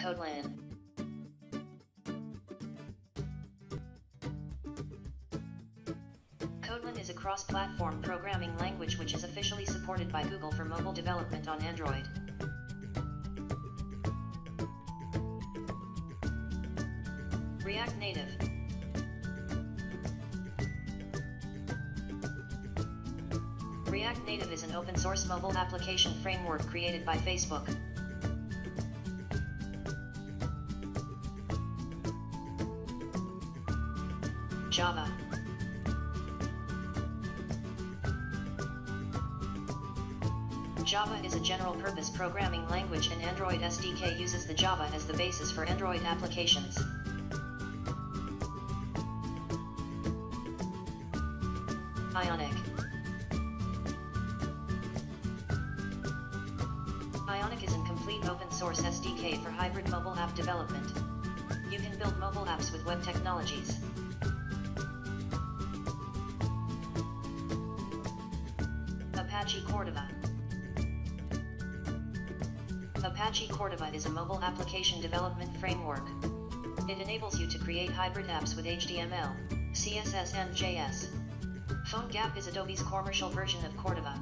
Codelan. Kotlin is a cross-platform programming language which is officially supported by Google for mobile development on Android. React Native React Native is an open-source mobile application framework created by Facebook. Java Java is a general-purpose programming language and Android SDK uses the Java as the basis for Android applications. Ionic Ionic is a complete open-source SDK for hybrid mobile app development. You can build mobile apps with web technologies. Apache Cordova Apache Cordova is a mobile application development framework. It enables you to create hybrid apps with HTML, CSS and JS. PhoneGap is Adobe's commercial version of Cordova.